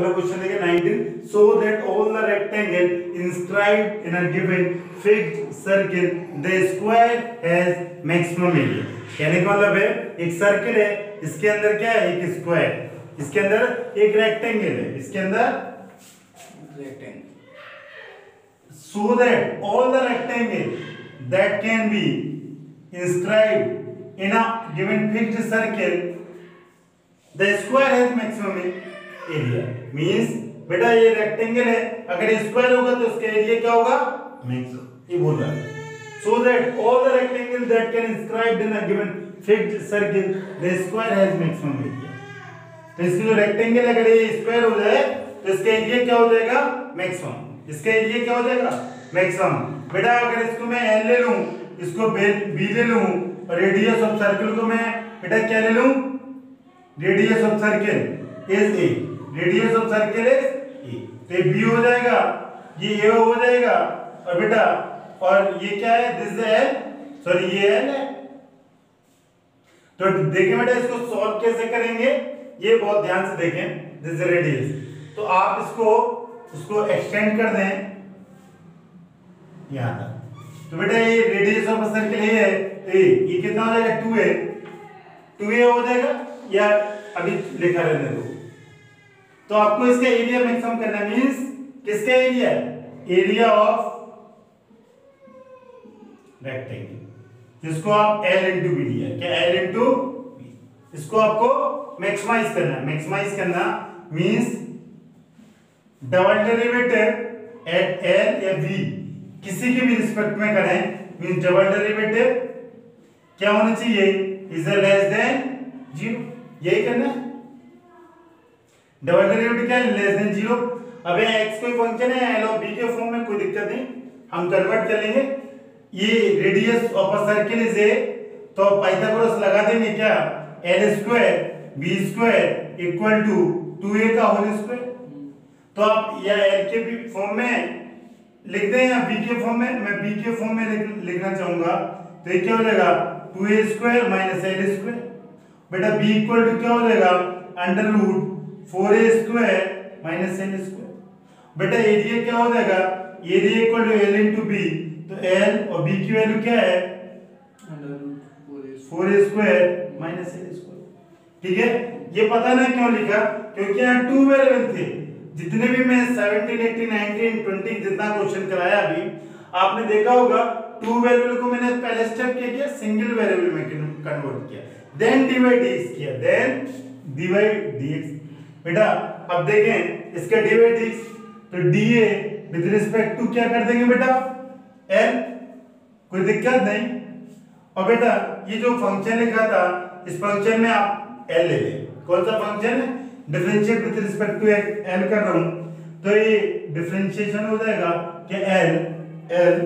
अगला क्वेश्चन देखिए 19 so that all the rectangle inscribed in a given fixed circle the square has maximum area कहने का मतलब है एक सर्किल है इसके अंदर क्या है? एक स्क्वायर इसके अंदर एक रेक्टेंगल है. इसके अंदर rectangle so that all the rectangle that can be inscribed in a given fixed circle the square has maximum area area. Means, बेटा ये रेक्टेंगल है, अगर स्क्वायर होगा तो उसका एरिया क्या होगा? मैक्सिमम ये बोल रहा है। So that all the rectangle that can inscribed in a given fixed circle, the square has maximum area. तो इसकी जो रेक्टेंगल अगर ये स्क्वायर हो जाए तो इसका एरिया क्या हो जाएगा? मैक्सिमम इसका एरिया क्या हो जाएगा? मैक्सिमम बेटा अगर इसको मैं एल ले लूँ, इसको बी ले लूँ, और रेडियस ऑफ़ सर्कल को मैं, बेटा क्या ले लूँ? Radius of circle is radius of circle is A तो ये बी हो जाएगा, ये ए हो जाएगा। और बेटा, और ये क्या है? दिस एल सॉरी ये एल है। तो देखें बेटा, इसको सॉल्व कैसे करेंगे? ये बहुत ध्यान से देखें। दिस रेडियस तो आप इसको उसको एक्सटेंड कर दें। यहाँ तक। तो बेटा, ये रेडियस ऑफ़ सर्कल ये है। तो ये कितना हो जाएगा? 2a 2a हो जाएगा? या अभी लिखा रहने दो। तो आपको इसका एरिया मैक्सिमम करना मीन्स किसका एरिया एरिया ऑफ़ रेक्टेंगल जिसको आप L इंटू बी लिया क्या L इंटू इसको आपको मैक्सिमाइज करना मैक्सिमाइज करना means double derivative at L या बी किसी के भी रिस्पेक्ट में करें मीन्स डबल डेरिवेटिव क्या होना चाहिए? इज़ लेस देन ज़ीरो यही करना है। डबल डेरिवेटिव क्या है? लेस देन ज़ीरो अब ये x कोई फ़ंक्शन है एल और b के फॉर्म में कोई दिक्कत नहीं। हम कन्वर्ट कर लेंगे। ये radius of a circle is A तो पाइथागोरस लगा देंगे क्या? L square B square equal to two A का होल स्क्वायर तो आप या एल के भी फॉर्म में लिख दें या बी के फॉर्म में मैं बी के फॉर्म में लिख, लिखना चाहूँगा। तो ये क्या हो जाएगा? Two A square minus L square बेटा बी इक्वल टू क्या हो जाएगा? Under root four A square minus L square. बेटा एरिया क्या हो जाएगा? Area equal to L into B तो एल और बी की वैल्यू क्या है? Four A square minus L square ठीक है? ये पता नहीं क्यों लिखा? क्योंकि यहाँ टू वेरिएबल थे। जितने भी मैं 17 18 19 20 जितना क्वेश्चन कराया अभी आपने देखा होगा टू वेरिएबल को मैंने पहले स्टेप क्या किया सिंगल वेरिएबल में कन्वर्ट किया। देन डिवाइड किया। देन डिवाइड डीएक्स बेटा, अब देखें, इसका डीएक्स तो डीए विद रिस्पेक्ट टू क्या कर देंगे बेटा? एल कोई दिक्कत नहीं। और बेटा, ये जो फ़ंक्शन लिखा था, इस फ़ंक्शन में आप एल ले लें। कौन सा फ़ंक्शन है? Differentiate with respect to L कर रहा हूँ। तो ये डिफरेंशिएशन हो जाएगा कि L L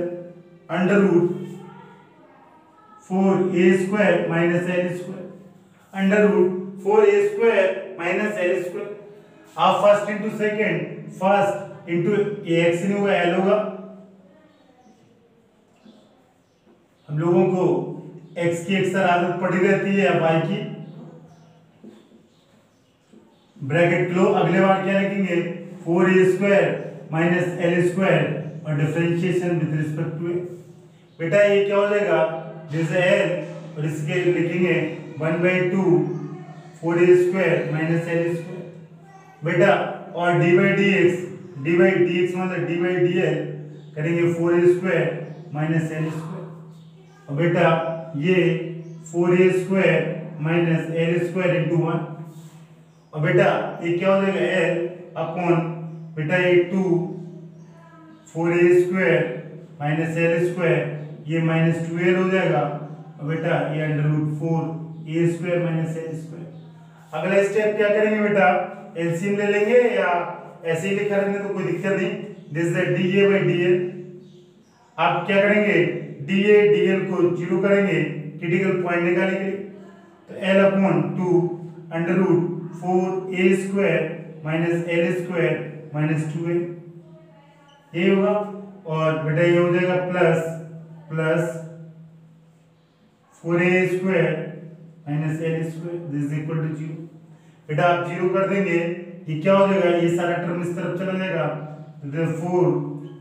under root four A square minus L square under root four A square minus L square आप first into second first into X नहीं होगा एल होगा। हम लोगों को x की अक्सर आदत पड़ी रहती है y की। ब्रैकेट क्लो अगले बार क्या लिखेंगे? Four A square minus L square और डिफरेंशिएशन विद रिस्पेक्ट टू बेटा, ये क्या हो जाएगा? जैसे एल और इसके लिखेंगे one by two four A square minus L square बेटा, और D by D X D by D X मतलब डी बाई डी एल करेंगे four A square minus L square और बेटा, ये four A square minus L square into one और बेटा, ये क्या हो जाएगा? एल अपॉन बेटा, ये two four A square minus L square ये माइनस टू एल हो जाएगा. और बेटा, ये under root four A square minus L square अगला स्टेप क्या करेंगे बेटा? एलसीएम ले लेंगे या ऐसे ही लिखा रहेंगे तो कोई दिक्कत नहीं। This is D A by D L आप क्या करेंगे? डी ए डी एल को ज़ीरो करेंगे क्रिटिकल पॉइंट निकालने के लिए। तो L upon two under root four A square minus L square minus two A ये होगा और बेटा ये हो जाएगा plus plus four A square minus L square this is equal to zero बेटा आप ज़ीरो कर देंगे ये क्या हो जाएगा? ये सारा टर्म इस तरफ़ चला जाएगा। Four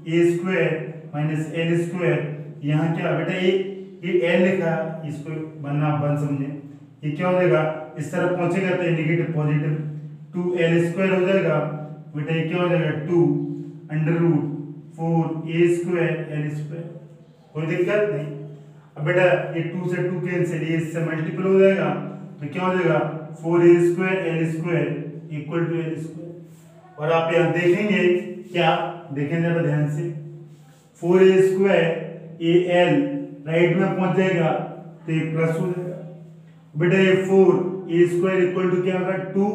A square minus L square यहाँ क्या बेटा? ये ये एल लिखा, इसको बनना बन समझे। ये क्या हो जाएगा? इस तरफ़ पहुंचेगा तो negative positive two L square हो जाएगा। बेटा, ये क्या हो जाएगा? Two under root four A square L square कोई दिक्कत नहीं। अब बेटा, ये टू से टू कैंसिल ये इससे मल्टीपल हो जाएगा। तो क्या हो जाएगा? Four A square L square equal to L square और आप यहाँ देखेंगे क्या? देखें जरा ध्यान से। Four A square A L right में पहुँच जाएगा तो ये प्लस हो जाएगा। बेटा ये four A square equal to क्या होगा? Two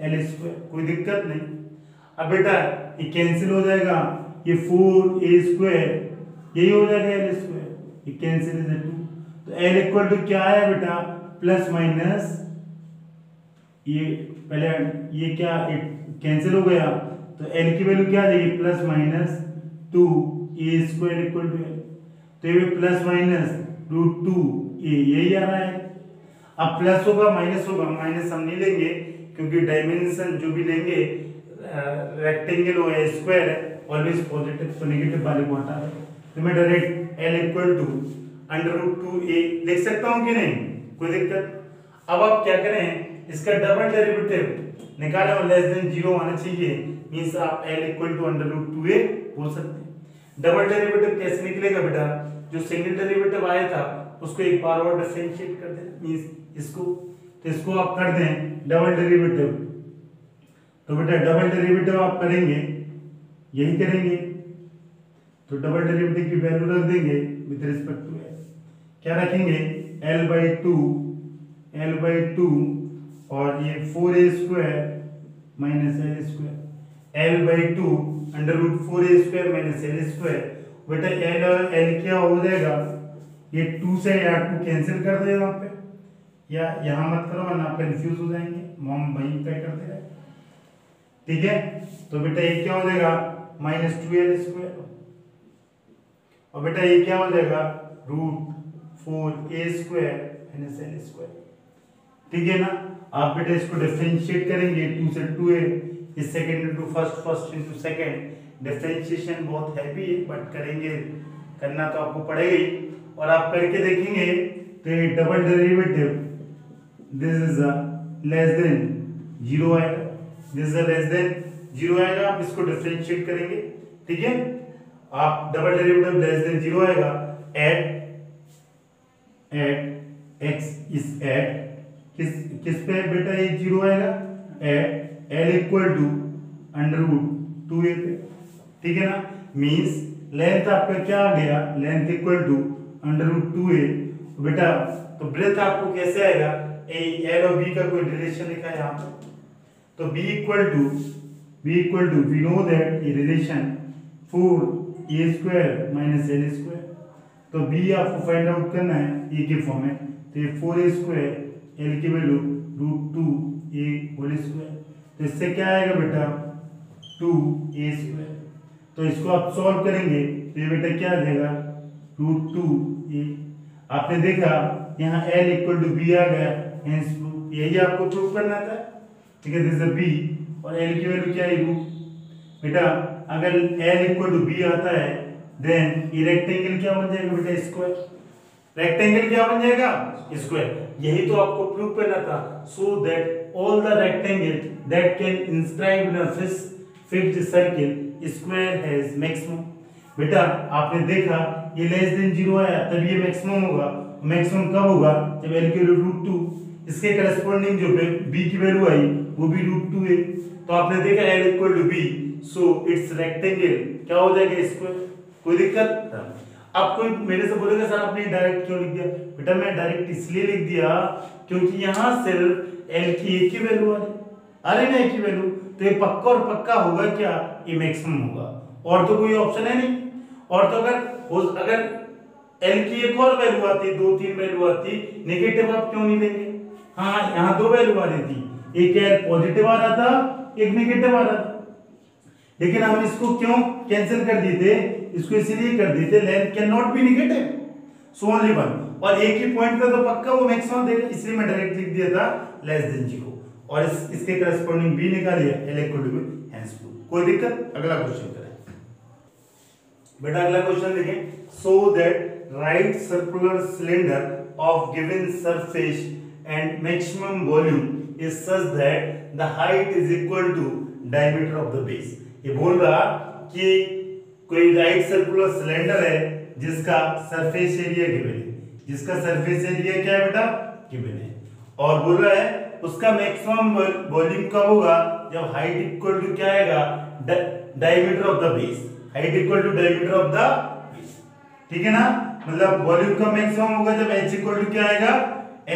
L square. कोई दिक्कत नहीं। अब बेटा ये कैंसिल हो जाएगा। ये फोर ए स्क्वायर, यही हो जाएगा एल स्क्वायर। ये कैंसिल इज़ टू। तो एल इक्वल टू क्या है बेटा? प्लस माइनस ये पहले ये क्या कैंसिल हो गया तो एल की वैल्यू क्या आ जाएगी? Plus minus two A square equal to तो ये plus minus root two A यही आ रहा है। अब प्लस होगा माइनस होगा माइनस हम नहीं लेंगे, क्योंकि डायमेंशन जो भी लेंगे रेक्टेंगल हो या स्क्वायर ऑलवेज पॉजिटिव तो नेगेटिव वाले को हटा तो मैं direct L equal to under root two A लिख सकता हूँ कि नहीं? कोई दिक्कत? अब आप क्या करें? इसका डबल डेरिवेटिव निकालें और लेस देन ज़ीरो आना चाहिए मींस आप L equal to under root two A बोल सकते हैं। डबल डेरिवेटिव कैसे निकलेगा बेटा? जो सिंगल डेरिवेटिव आया था, उसको एक बार और डिफरेंशिएट कर दें मींस इसको तो इसको आप कर दें डबल डेरिवेटिव तो बेटा डबल डेरिवेटिव आप करेंगे, यही करेंगे। तो डबल डेरिवेटिव की वैल्यू रख देंगे विद रिस्पेक्ट टू एल क्या रखेंगे? L by two L by two और ये four A square minus L square L by two under root four A square minus L square बेटा एल और L क्या हो जाएगा? ये टू से या टू कैंसिल कर दो यहाँ पे. या यहाँ मत करो, वरना आप कंफ्यूज हो जाएँगे. मॉम वहीं पे करते रहे ठीक है? तो बेटा ये क्या हो जाएगा? माइनस टू एल स्क्वायर और बेटा ये क्या हो जाएगा? Root four A square minus L square ठीक है ना? आप बेटा इसको डिफरेंशिएट करेंगे टू से टू ए इस second into first first into second differentiation बहुत हैवी है बट करेंगे, करना तो आपको पड़ेगा ही। और आप करके देखेंगे तो ये double derivative this is less than zero आएगा। This is less than zero आएगा, आप इसको डिफरेंशिएट करेंगे, ठीक है? आप double derivative less than zero आएगा। At at X is at किस किस पे बेटा ये ज़ीरो आएगा? At L equal to under root two A पे। ठीक है ना? मींस लेंथ आपका क्या आ गया? Length equal to under root two A बेटा तो ब्रेथ आपको कैसे आएगा? ए एल और बी का कोई रिलेशन लिखा है यहाँ पर तो b equal to b equal to we know that ये relation four A square minus L square तो b आपको फाइंड आउट करना है e के फॉर्म में। तो ये फोर ए स्क्वायर एल की value root two A whole square तो इससे क्या आएगा बेटा? टू ए स्क्वायर तो इसको आप सॉल्व करेंगे तो ये बेटा क्या आ जाएगा रूट टू ए आपने देखा, यहाँ एल इक्वल टू बी आ गया यही आपको प्रूव करना था। ठीक है इज़ बी और एल की वैल्यू क्या है बेटा, अगर एल इक्वल टू बी आता है देन ये रेक्टेंगल क्या बन जाएगा बेटा? स्क्वायर रेक्टेंगल क्या बन जाएगा? स्क्वायर यही तो आपको प्रूव करना था। So that all the rectangle that can inscribe in a fixed circle square has maximum बेटा, आपने देखा, ये लेस देन ज़ीरो आया तब ये मैक्सिमम होगा। मैक्सिमम कब होगा? जब एल की रूट टू इसके करस्पॉन्डिंग जो बी की वैल्यू आई, वो भी रूट टू है। तो आपने देखा L equal to B so it's rectangle क्या हो जाएगा स्क्वायर कोई दिक्कत? अब कोई मेरे से बोलेगा, सर, आपने डायरेक्ट क्यों लिख दिया? बेटा, मैं डायरेक्ट इसलिए लिख दिया क्योंकि यहाँ सिर्फ़ एल की एक ही वैल्यू आ रही। रही ना एक ही वैल्यू तो ये पक्का और पक्का होगा क्या? ये मैक्सिमम होगा। और तो कोई ऑप्शन है नहीं। और तो अगर अगर एल की एक और वैल्यू आती, दो, तीन वैल्यू आती नेगेटिव आप क्यों नहीं लेंगे? हाँ यहाँ दो वैल्यू आ रही थी। एक एल पॉजिटिव आ रहा था, एक नेगेटिव आ रहा था। लेकिन हम इसको क्यों कैंसिल कर दिए थे? इसको इसीलिए कर थे length can not be negative so only one और एक ही पॉइंट पे तो पक्का वो मैक्सिमम देगा इसलिए मैं डायरेक्ट लिख दिया था लेस देन ज़ीरो और इस, इसके करस्पॉन्डिंग बी निकालिए एल इक्वल टू हेंस कोई दिक्कत? अगला क्वेश्चन करें। बेटा अगला क्वेश्चन देखें। So that right circular cylinder of given surface and maximum volume is such that the height is equal to diameter of the base ये बोल रहा कि कोई राइट सर्कुलर सिलेंडर है जिसका सरफेस एरिया गिवन है। जिसका सरफेस एरिया क्या है बेटा? गिवन है। और बोल रहा है, उसका मैक्सिमम वॉल्यूम कब होगा? जब हाइट इक्वल टू क्या आएगा? Diameter of the base height equal to diameter of the base ठीक है ना? मतलब वॉल्यूम का मैक्सिमम होगा जब h इक्वल टू क्या आएगा?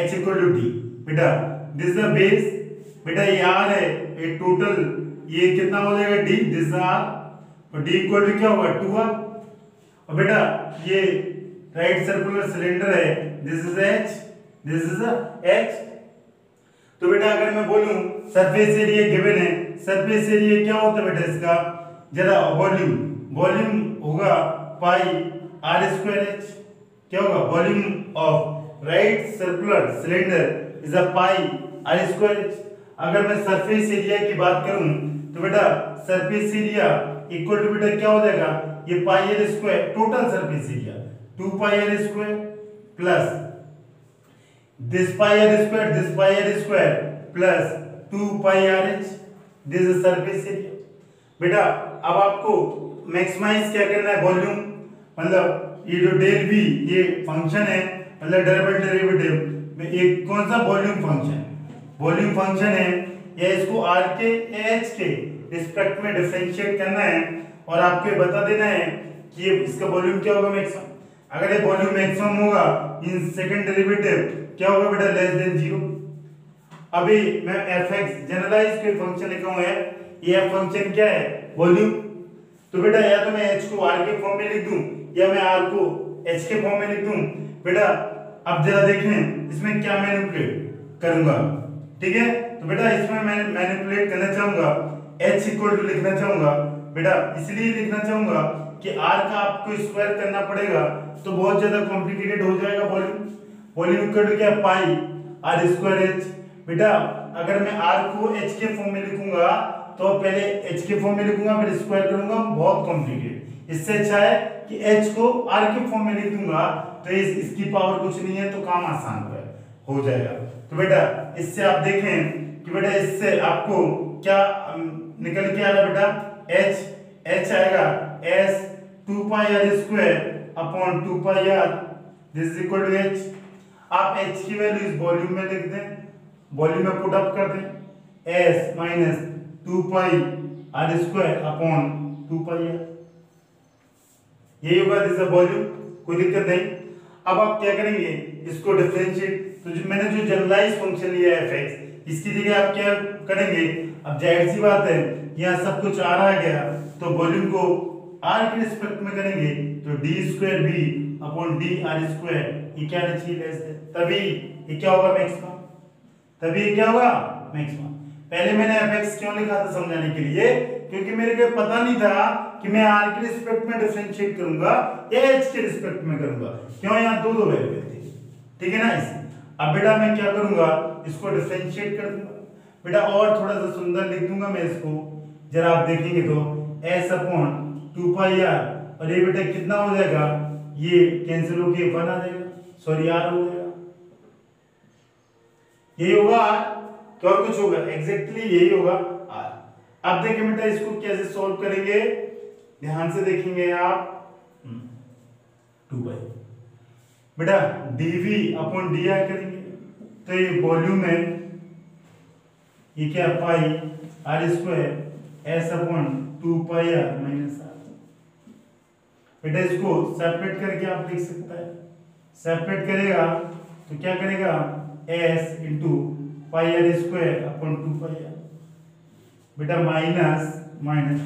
h इक्वल टू d बेटा दिस इज़ द बेस बेटा ये है, ये टोटल ये कितना हो जाएगा d? दिस r और d इक्वल टू क्या होगा 2r और बेटा, ये राइट सर्कुलर सिलेंडर है। This is h this is h तो बेटा, अगर मैं बोलूँ सरफेस एरिया गिवन है सरफेस एरिया क्या होता है बेटा इसका? जरा वॉल्यूम वॉल्यूम होगा पाई आर स्क्वायर एच क्या होगा? Volume of right circular cylinder is a pi R square H अगर मैं सरफेस एरिया की बात करूँ तो बेटा सरफेस एरिया इक्वल टू बेटा क्या हो जाएगा? ये pi R square total surface area two pi R square plus pi r square, this pi r square plus 2 pi r h, this is surface area. बेटा, अब आपको मैक्सिमाइज क्या करना है? वॉल्यूम मतलब ये जो डेल v, ये फ़ंक्शन है मतलब डबल डेरिवेटिव में एक कौन सा वॉल्यूम फ़ंक्शन वॉल्यूम फ़ंक्शन है, या इसको r के h के रिस्पेक्ट में डिफरेंशिएट करना है और आपको बता देना है कि ये इसका वॉल्यूम क्या होगा मैक्सिमम अगर ये वॉल्यूम मैक्सिमम होगा इन सेकंड डेरिवेटिव क्या होगा बेटा? लेस देन ज़ीरो अभी मैं एक्स जनरलाइज कोई फ़ंक्शन लिखा हुआ है। ये फ़ंक्शन क्या है? वॉल्यूम तो बेटा, या तो मैं h को r के फॉर्म में लिख दूँ, या मैं r को h के फॉर्म में लिख दूँ। बेटा अब जरा देखें, इसमें क्या मैनिपुलेट करूँगा? ठीक है? तो बेटा, इसमें मैं मैनिपुलेट करना चाहूँगा। H इक्वल टू लिखना चाहूँगा। बेटा, इसलिए लिखना चाहूँगा कि r का आपको स्क्वायर करना पड़ेगा तो बहुत ज़्यादा कॉम्प्लिकेटेड हो जाएगा वॉल्यूम वॉल्यूम इक्वल टू क्या? पाई आर स्क्वायर एच बेटा, अगर मैं r को h के फॉर्म में लिखूँगा तो पहले h के फॉर्म में लिखूँगा, फिर स्क्वायर करूँगा, बहुत कॉम्प्लिकेटेड इससे अच्छा है कि h को r के फॉर्म में लिख दूँगा तो इस, इसकी पावर कुछ नहीं है तो काम आसान हो हो जाएगा। तो बेटा, इससे आप देखें कि बेटा, इससे आपको क्या निकल के आ रहा बेटा, h h आएगा, s 2 pi r square upon 2 pi r this is equal to h. आप h की वैल्यू इस वॉल्यूम में लिख दें वॉल्यूम में पुट अप कर दें, s minus two pi R square upon two pi R यही होगा दिस वॉल्यूम कोई दिक्कत नहीं। अब आप क्या करेंगे, इसको डिफरेंशिएट तो जो मैंने जो जनरलाइज फ़ंक्शन लिया है एफ़ इसकी जगह आप क्या करेंगे अब ज़ाहिर सी बात है, यहाँ सब कुछ आ रहा गया तो वॉल्यूम को आर के रिस्पेक्ट में करेंगे तो D square B upon D R square ये क्या चाहिए लेस देन तभी ये क्या होगा मैक्सिमम तभी ये क्या होगा? मैक्सिमम पहले मैंने एफ़ एक्स क्यों लिखा था समझाने के लिए? क्योंकि मेरे को पता नहीं था कि मैं आर के रिस्पेक्ट में डिफरेंशिएट करूँगा या एच के रिस्पेक्ट में करूँगा। क्यों? यहाँ दो दो वेरिएबल थे। ठीक है ना? इस। अब बेटा मैं क्या करूँगा? इसको डिफरेंशिएट कर दूँगा। बेटा और थोड़ा सा सुंदर लिख दूँगा मैं इसको। जरा आप देखेंगे तो। S upon two pi R और ये बेटा कितना हो जाएगा? ये कैंसिल होके वन आ जाएगा। सॉरी आर हो जाएगा। यही होगा आर तो और कुछ होगा? एग्जैक्टली यही होगा आर अब देखिए बेटा, इसको कैसे सॉल्व करेंगे? ध्यान से देखेंगे आप। टू बाई बेटा डीवी अपॉन डी आर करेंगे। तो ये वॉल्यूम है। ये क्या pi R square S upon two pi R minus R. बेटा इसको सेपरेट करके आप लिख सकता है। सेपरेट करेगा तो क्या करेगा? S into pi R square upon two pi R. बेटा minus minus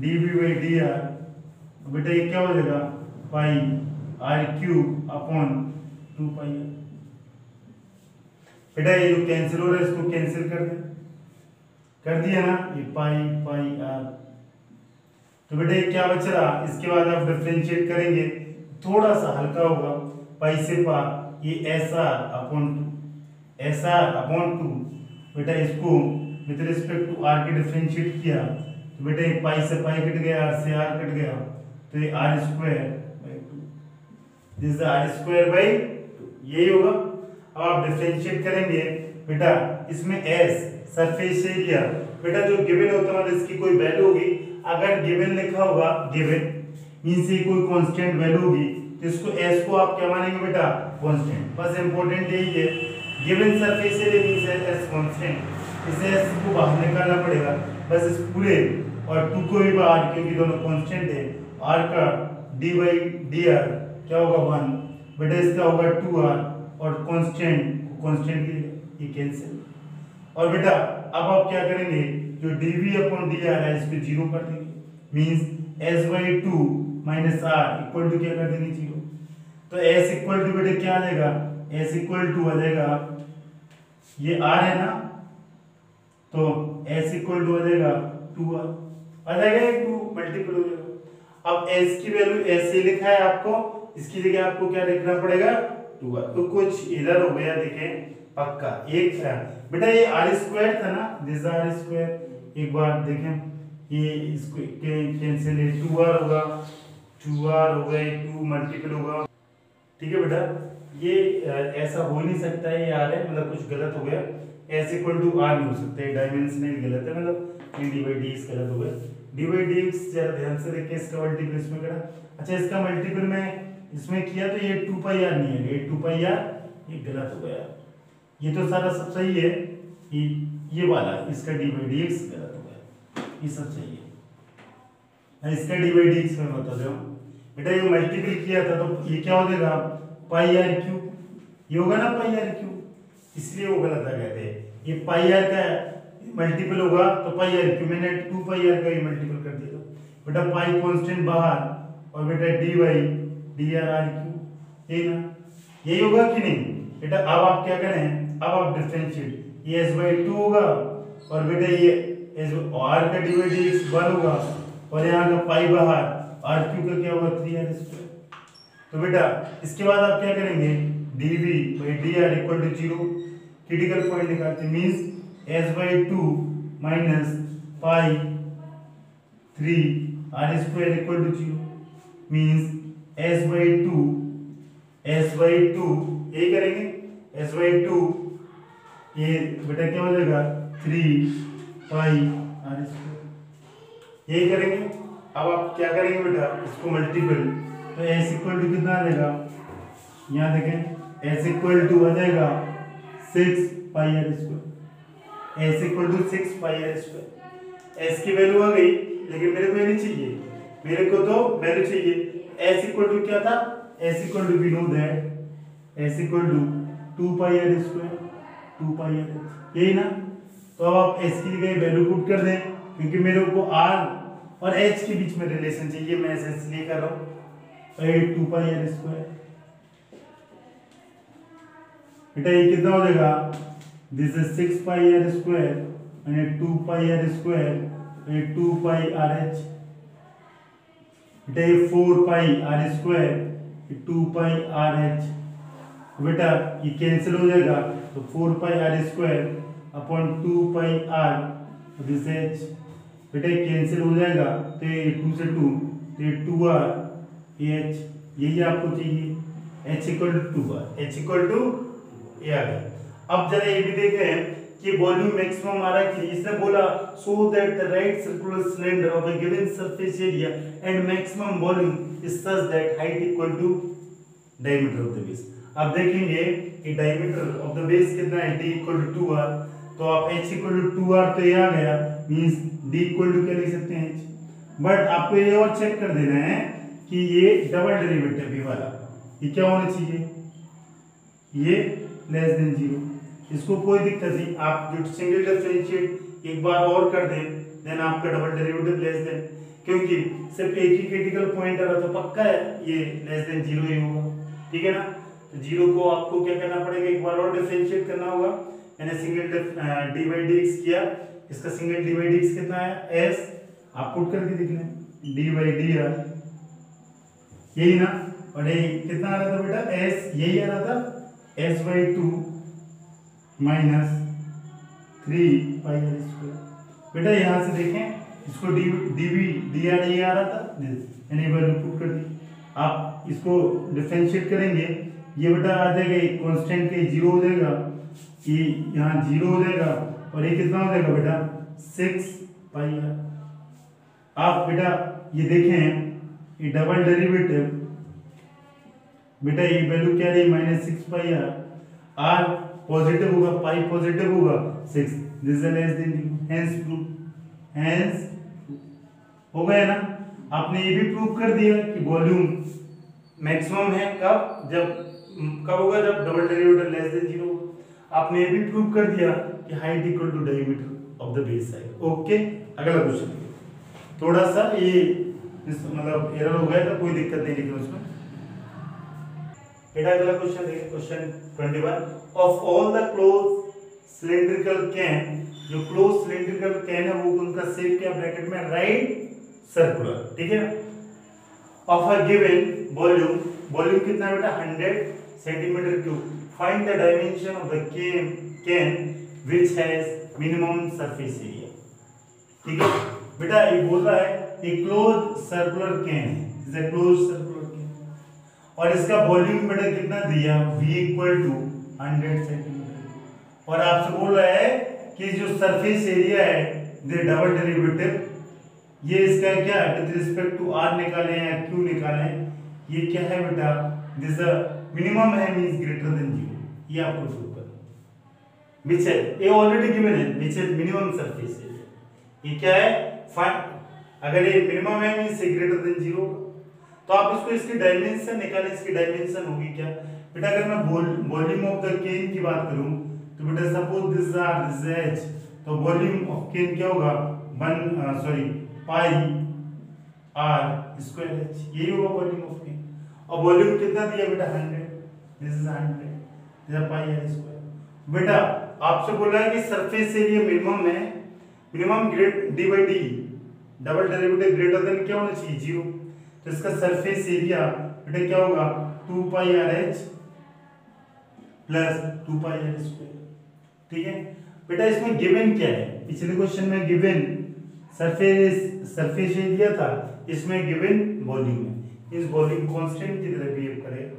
D B by D R बेटा ये क्या हो जाएगा? Pi R cube upon two pi R. बेटा ये जो कैंसिल हो रहा है, इसको कैंसिल कर दे। कर दिया ना, ये पाई पाई, आर। तो बेटा, क्या बच रहा? इसके बाद आप डिफरेंशिएट करेंगे। थोड़ा सा हल्का होगा। पाई से पा ये S R upon two S R upon two बेटा, इसको विद रिस्पेक्ट टू आर के डिफरेंशिएट किया। तो बेटा ये पाई से पाई कट गया आर से आर कट गया। तो ये R square by two this R square by यही होगा। अब आप डिफरेंशिएट करेंगे। बेटा इसमें एस सरफेस एरिया बेटा, जो गिवन होता है मतलब इसकी कोई वैल्यू होगी? अगर गिवन लिखा होगा गिवन मींस ये कोई कांस्टेंट वैल्यू होगी तो इसको एस को आप क्या मानेंगे बेटा? कांस्टेंट बस इंपॉर्टेंट यही है। Given surface area means S constant इसे एस को बाहर निकालना पड़ेगा। बस इस पूरे और टू को भी बाहर, क्योंकि दोनों कांस्टेंट है। आर का डी बाई डी आर क्या होगा? वन बेटा, इसका होगा टू आर और कांस्टेंट कांस्टेंट की ये कैंसिल और बेटा, अब आप क्या करेंगे? जो dv अपॉन dr है, इसको ज़ीरो कर देंगे। Means s by two minus R equal to क्या कर देंगे? ज़ीरो तो s इक्वल टू बेटा क्या आ जाएगा? s इक्वल टू आ जाएगा। ये r है ना? तो s इक्वल टू आ जाएगा टू आर आ जाएगा एक टू मल्टीपल हो जाएगा। अब s की वैल्यू ऐसे लिखा है आपको, इसकी जगह आपको क्या लिखना पड़ेगा? टू आर तो कुछ इधर हो गया, देखें। पक्का, एक बेटा, ये आर स्क्वायर था ना? दिस आर स्क्वायर एक बार देखें। ये इसको कैंसिल है। टू आर होगा टू आर हो गए टू मल्टीपल होगा। ठीक है बेटा? ये ऐसा हो नहीं सकता है, ये आर है। मतलब कुछ गलत हो गया। एस इक्वल टू आर नहीं हो सकता है। डायमेंशनल गलत है। मतलब ये डी बाई डी गलत हो गया। डी बाई डी जरा ध्यान से देखिए इसका मल्टीपल इसमें करा अच्छा इसका मल्टीपल में, इसमें किया तो ये टू पाई आर नहीं है। ये टू पाई आर ये गलत हो गया। ये तो सारा सब सही है ये ये वाला, इसका डी बाई डी एक्स गलत हो। गया ये सब सही है। इसका डी बाई डी एक्स में बता दो बेटा ये मल्टीपल किया था तो ये क्या हो जाएगा? पाई आर क्यू ये होगा ना पाई आर क्यू इसलिए वो गलत आ गए थे। ये पाई आर का मल्टीपल होगा तो पाई आर क्यू मैंने टू पाई आर का ये मल्टीपल कर दिया बेटा पाई कांस्टेंट बाहर और बेटा D by D R R cube यही ना? यही होगा कि नहीं? बेटा अब आप क्या करें? अब आप डिफरेंशिएट ये एस बाई टू होगा, और बेटा ये एस आर का D by D X one होगा, और यहाँ का पाई बाहर आर क्यू का क्या होगा? थ्री आर स्क्वायर तो बेटा, इसके बाद आप क्या करेंगे? D V by D R equal to zero critical point निकालते means S by two minus pi three R square equal to zero means S by two S by two यही करेंगे? एस बाई टू ये बेटा क्या हो जाएगा three pi are यही करेंगे? अब आप क्या करेंगे बेटा? इसको मल्टीपल तो एस इक्वल टू कितना आ जाएगा? यहाँ देखें एस इक्वल टू आ जाएगा six pi R square S equal to six pi R square S की वैल्यू आ गई, लेकिन मेरे को ये नहीं चाहिए. मेरे को तो वैल्यू चाहिए. एस इक्वल टू क्या था? S equal to we know that S equal to two pi R square, two pi R यही ना? तो अब आप एस की जगह वैल्यू पुट कर दें, क्योंकि मेरे को आर और एच के बीच में रिलेशन चाहिए मैं ऐसे इसलिए कर रहा हूँ। At two pi R square. बेटा ये कितना हो जाएगा? This is six pi R square and two pi R square ये टू पाई आर एच बेटा ये four pi R square two pi R H बेटा, ये कैंसिल हो जाएगा तो four pi R square upon two pi R H बेटा, ये कैंसिल हो जाएगा तो ये टू से टू तो ये टू आर एच यही आपको चाहिए H equal to two R H equal to ये आ गया अब जरा ये भी देखें कि वॉल्यूम मैक्सिमम आ रहा है इसने बोला so that the right circular cylinder of a given surface area and maximum volume is such that height equal to diameter of the base अब देखेंगे कि diameter of the base कितना है? D equal to 2r तो आप h equal to 2r तो ये आ गया मींस d equal to क्या लिख सकते हैं h? बट आपको ये और चेक कर देना है कि ये डबल डेरिवेटिव भी वाला, ये क्या होना चाहिए? ये लेस देन ज़ीरो इसको कोई दिक्कत नहीं, आप जो सिंगल डिफरेंशिएट एक बार और कर दें देन आपका डबल डेरिवेटिव लेस देन क्योंकि सिर्फ़ एक ही क्रिटिकल पॉइंट आ रहा तो पक्का है, ये लेस देन ज़ीरो ही होगा। ठीक है ना? तो ज़ीरो को आपको क्या करना पड़ेगा? एक बार और डिफरेंशिएट करना होगा। मैंने single D by D X किया। इसका single D by D X कितना है? एस आप पुट करके देख लें डी बाई डी आर यही ना? और ये कितना आ रहा था बेटा? एस यही आ रहा था? S by two minus three pi R square बेटा यहाँ से देखें, इसको D D B D R ये आ रहा था। यानी वैल्यू पुट कर दी। आप इसको डिफरेंशिएट करेंगे। ये बेटा आ जाएगा एक कांस्टेंट के ज़ीरो हो जाएगा ये यहाँ ज़ीरो हो जाएगा, और ये कितना हो जाएगा बेटा? सिक्स पाई आर आप बेटा ये देखें, ये डबल डेरिवेटिव बेटा ये वैल्यू क्या रही? Minus six pi R R positive होगा पाई पॉजिटिव होगा six this hence proof hence हो गया ना? आपने ये भी प्रूव कर दिया कि वॉल्यूम मैक्सिमम है कब? जब कब होगा जब double derivative less than zero आपने ये भी प्रूव कर दिया कि height equal to diameter of the base side okay अगला क्वेश्चन थोड़ा सा ये मतलब एरर हो गया था कोई दिक्कत नहीं लेकिन उसमें. बेटा अगला क्वेश्चन देखिए question 21 of all the close cylindrical can जो क्लोज सिलिंड्रिकल कैन है, वो उनका शेप क्या ब्रैकेट में? राइट सर्कुलर ठीक है? Of a given volume volume कितना बेटा? 100 centimetre cube find the dimension of the can can which has minimum surface area ठीक है? बेटा, ये बोल रहा है a close circular can is a close circular can और इसका वॉल्यूम बेटा कितना दिया? V इक्वल टू 100 सेंटीमीटर और आपसे बोल रहा है कि जो सरफेस एरिया है दे डबल डेरिवेटिव ये इसका क्या? है विद रिस्पेक्ट टू r निकाले या q निकाले हैं, ये क्या है बेटा? दिस मिनिमम है मींस ग्रेटर देन 0 ये आपको प्रूव करना है। ये ऑलरेडी गिवन है। Which मिनिमम सरफेस एरिया ये क्या है? फाइंड अगर ये मिनिमम है मींस ग्रेटर देन 0 तो आप इसको इसकी डायमेंशन निकालें। इसकी डायमेंशन होगी क्या? बेटा, अगर मैं वॉल्यूम ऑफ़ द केन की बात करूँ तो बेटा suppose this R this H तो वॉल्यूम ऑफ़ केन क्या होगा? One sorry pi R square H यही होगा वॉल्यूम ऑफ़ केन और वॉल्यूम कितना दिया बेटा? 100 this is 100 this is pi R square बेटा, आपसे बोला है कि सरफेस एरिया मिनिमम है minimum grade D by D double derivative greater than क्या होना चाहिए? ज़ीरो तो इसका सरफेस एरिया बेटा क्या होगा? Two pi R H plus two pi R square ठीक है? बेटा, इसमें गिवन क्या है? पिछले क्वेश्चन में गिवन सरफेस सरफेस एरिया था, इसमें गिवन वॉल्यूम है। इस वॉल्यूम कांस्टेंट की तरह बिहेव करेगा।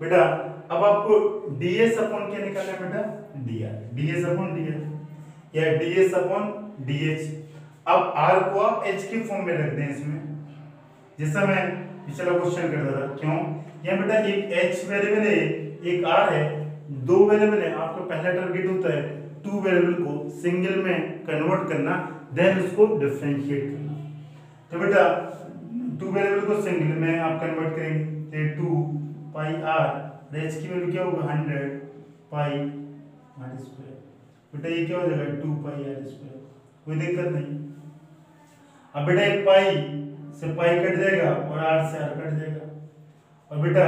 बेटा अब आपको ds अपॉन क्या निकालना है बेटा? dr. ds अपॉन dr. या ds अपॉन dh. अब r को आप h के फॉर्म में रख दें इसमें। जैसा मैं पिछला क्वेश्चन करता था, क्यों? यहाँ बेटा एक h वेरिएबल है, एक r है, दो वेरिएबल है, आपका पहला टारगेट होता है टू वेरिएबल को सिंगल में कन्वर्ट करना देन उसको डिफरेंशिएट करना। तो बेटा टू वेरिएबल को सिंगल में आप कन्वर्ट करेंगे टू पाई आर एच की वैल्यू क्या होगा हंड्रेड पाई आर स्क्वायर बेटा ये क्या हो जाएगा टू पाई आर स्क्वायर कोई दिक्कत नहीं। अब बेटा एक पाई से पाई कट जाएगा और आर से आर कट जाएगा और बेटा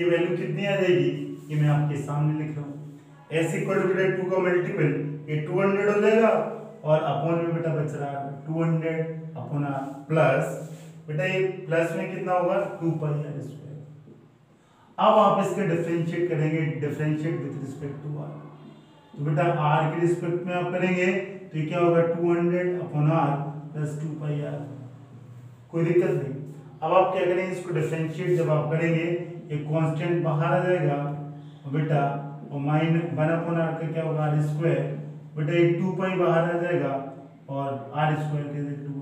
ये वैल्यू कितनी आ जाएगी? ये मैं आपके सामने लिख रहा हूँ। एस इक्वल टू बेटा टू का मल्टीपल ये टू हंड्रेड हो जाएगा और अपॉन में बेटा बच रहा है two hundred upon R plus बेटा ये प्लस में कितना होगा? टू पाई आर स्क्वायर अब आप इसके डिफरेंशिएट करेंगे differentiate with respect to R तो बेटा आर के रिस्पेक्ट में आप करेंगे तो क्या होगा? Two hundred upon R plus two pi R कोई दिक्कत नहीं। अब आप क्या करेंगे? इसको डिफरेंशिएट जब आप करेंगे, ये कांस्टेंट बाहर आ जाएगा, और बेटा, और माइन वन अपॉन आर का क्या होगा? आर स्क्वायर बेटा ये टू पाई बाहर आ जाएगा, और आर स्क्वायर के टू